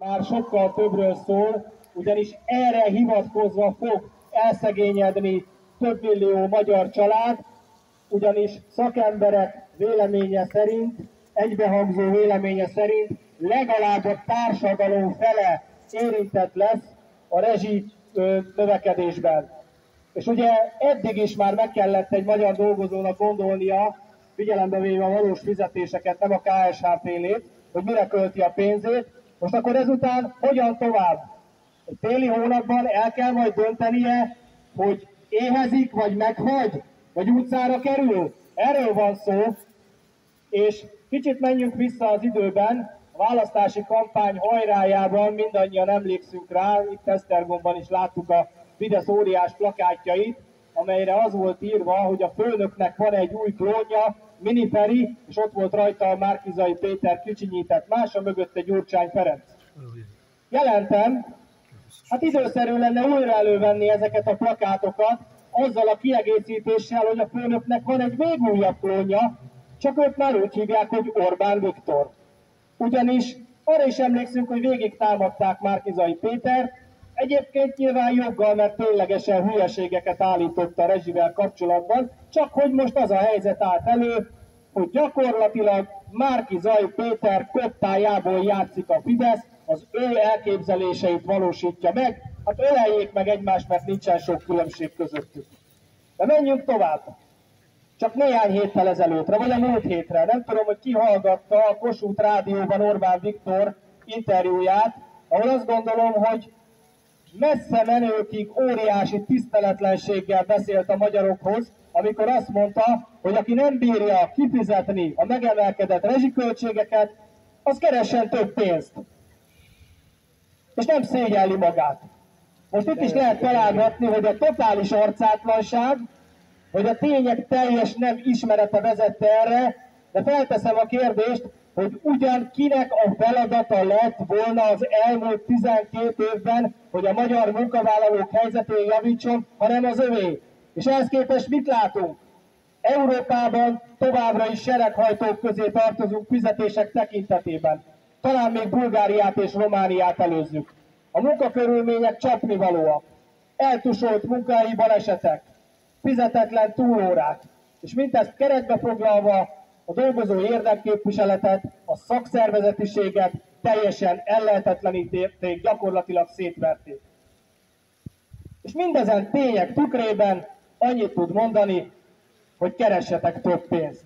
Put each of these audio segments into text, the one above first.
már sokkal többről szól, ugyanis erre hivatkozva fog elszegényedni több millió magyar család, ugyanis szakemberek véleménye szerint, egybehangzó véleménye szerint legalább a társadalom fele érintett lesz a rezsi növekedésben. És ugye eddig is már meg kellett egy magyar dolgozónak gondolnia, figyelembe véve a valós fizetéseket, nem a KSH félét, hogy mire költi a pénzét, most akkor ezután hogyan tovább? Egy téli hónapban el kell majd döntenie, hogy éhezik, vagy meghagy, vagy utcára kerül. Erről van szó, és kicsit menjünk vissza az időben, a választási kampány hajrájában mindannyian emlékszünk rá, itt Esztergomban is láttuk a Fidesz óriás plakátjait, amelyre az volt írva, hogy a főnöknek van egy új klónja, Miniferi, és ott volt rajta a Márkizai Péter kicsinyített mása, mögötte Gyurcsány Ferenc. Jelentem, hát időszerű lenne újra elővenni ezeket a plakátokat, azzal a kiegészítéssel, hogy a főnöknek van egy még újabb klónja, csak őt már úgy hívják, hogy Orbán Viktor. Ugyanis arra is emlékszünk, hogy végig támadták Márkizai Péter, egyébként nyilván joggal, mert ténylegesen hülyeségeket állított a rezsivel kapcsolatban, csak hogy most az a helyzet állt elő, hogy gyakorlatilag Márki Zaj Péter kottájából játszik a Fidesz, az ő elképzeléseit valósítja meg, hát öleljék meg egymást, mert nincsen sok különbség közöttük. De menjünk tovább. Csak néhány héttel ezelőttre, vagy a múlt hétre, nem tudom, hogy ki hallgatta a Kossuth Rádióban Orbán Viktor interjúját, ahol azt gondolom, hogy messze menőkig óriási tiszteletlenséggel beszélt a magyarokhoz, amikor azt mondta, hogy aki nem bírja kifizetni a megemelkedett rezsiköltségeket, az keressen több pénzt. És nem szégyelli magát. Most itt is lehet találgatni, hogy a totális arcátlanság, hogy a tények teljes nem ismerete vezette erre, de felteszem a kérdést, hogy ugyan kinek a feladata lett volna az elmúlt 12 évben, hogy a magyar munkavállalók helyzetén javítson, hanem az övé. És ehhez képest mit látunk? Európában továbbra is sereghajtók közé tartozunk fizetések tekintetében. Talán még Bulgáriát és Romániát előzzük. A munkakörülmények csapnivalóak. Eltusolt munkahelyi balesetek, fizetetlen túlórák, és mindezt keretbe foglalva a dolgozó érdekképviseletet, a szakszervezetiséget teljesen ellehetetlenítették, gyakorlatilag szétverték. És mindezen tények tükrében annyit tud mondani, hogy keressetek több pénzt.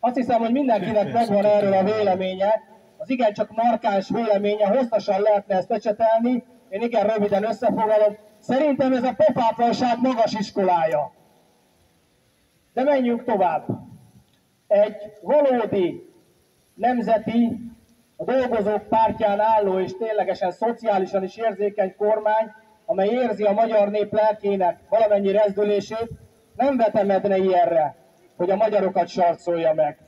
Azt hiszem, hogy mindenkinek megvan erről a véleménye, az igencsak markáns véleménye, hosszasan lehetne ezt ecsetelni, én igen röviden összefoglalom. Szerintem ez a pofátlanság magas iskolája. De menjünk tovább. Egy valódi nemzeti, a dolgozók pártján álló és ténylegesen szociálisan is érzékeny kormány, amely érzi a magyar nép lelkének valamennyi rezdülését, nem vetemedne ilyenre, hogy a magyarokat sarcolja meg.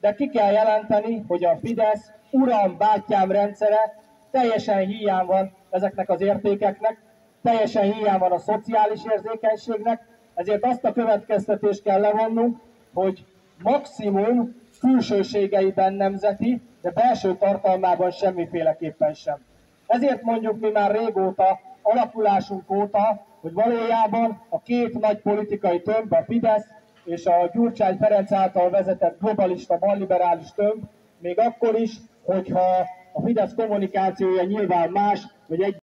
De ki kell jelenteni, hogy a Fidesz uram, bátyám rendszere teljesen hiány van ezeknek az értékeknek, teljesen hiány van a szociális érzékenységnek, ezért azt a következtetést kell levonnunk, hogy maximum külsőségeiben nemzeti, de belső tartalmában semmiféleképpen sem. Ezért mondjuk mi már régóta, alakulásunk óta, hogy valójában a két nagy politikai tömb, a Fidesz és a Gyurcsány Ferenc által vezetett globalista, balliberális tömb, még akkor is, hogyha a Fidesz kommunikációja nyilván más, vagy egy